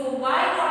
So why water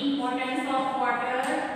importance of water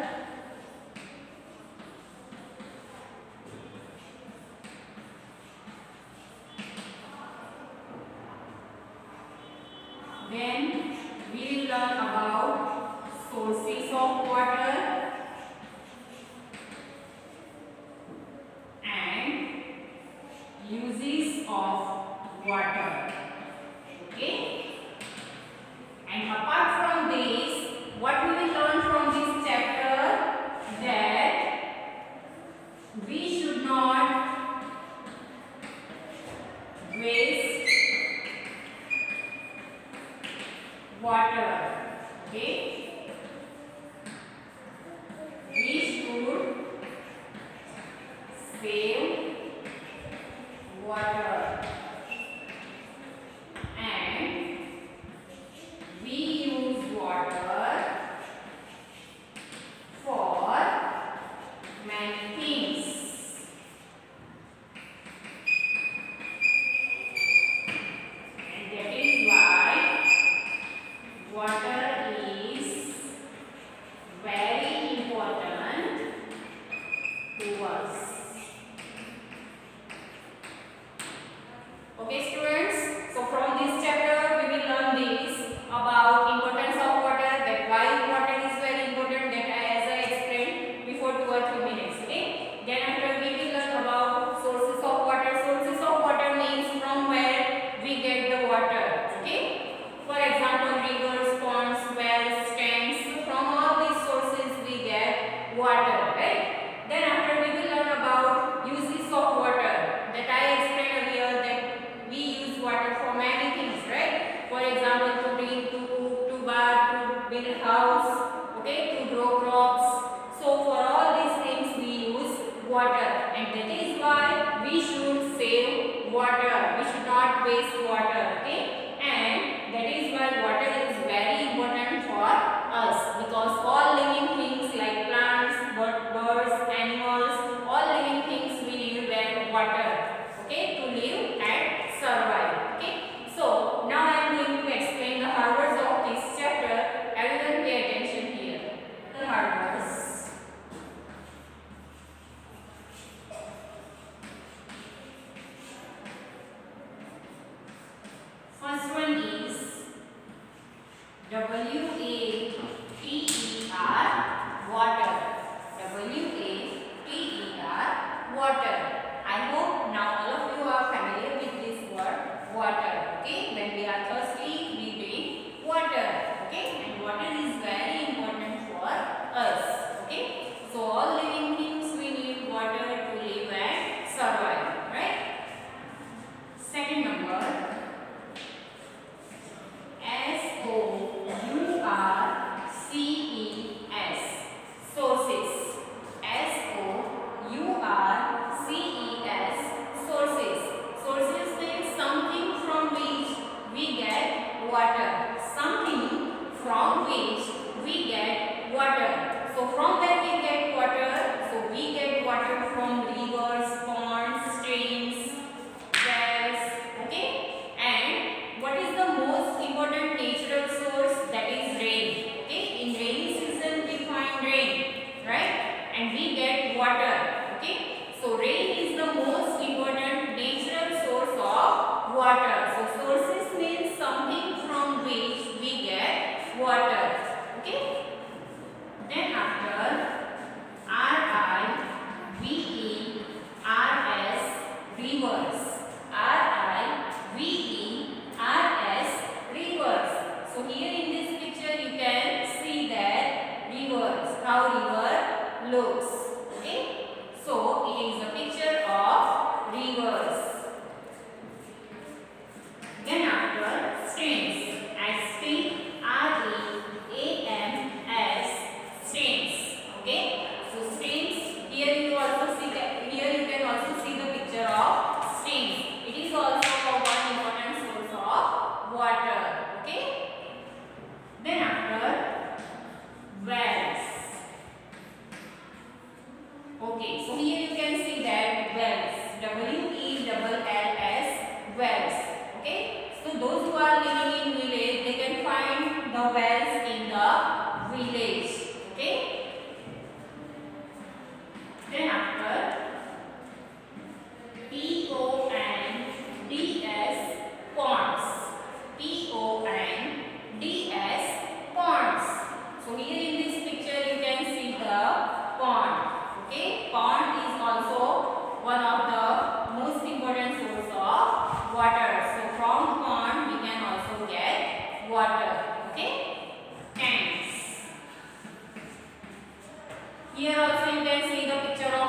is in the picture of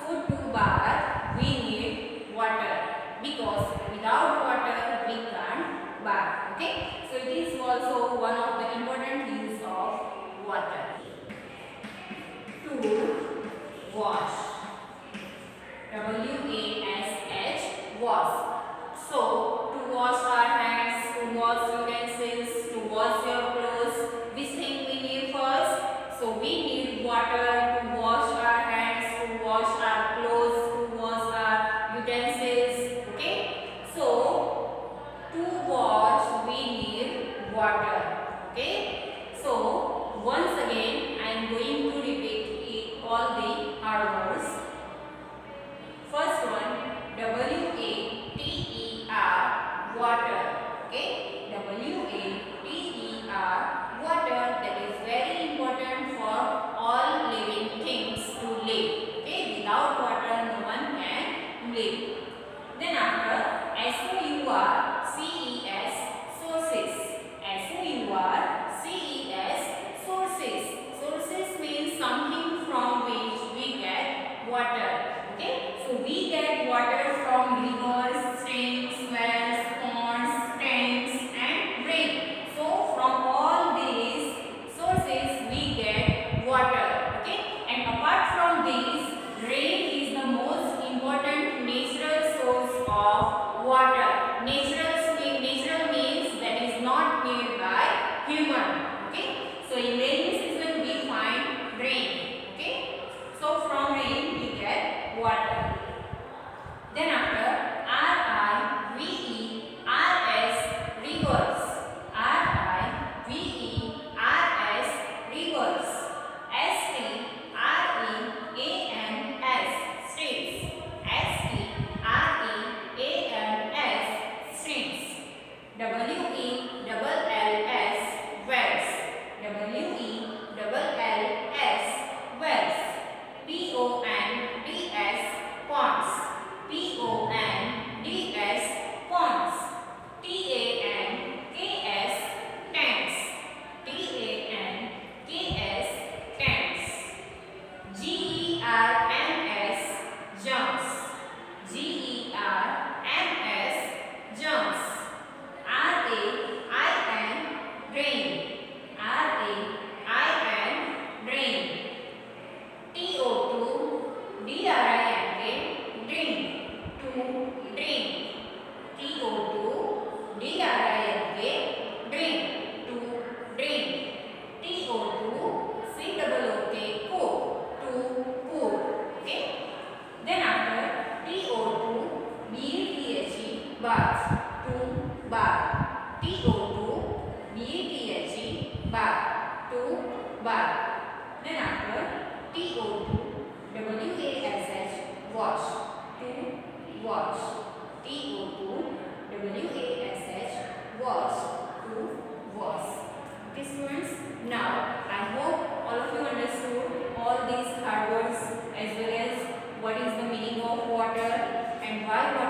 food to bath, we need water because without water we can't bath. Okay, so it is also one of the important uses of water to wash. W ler. I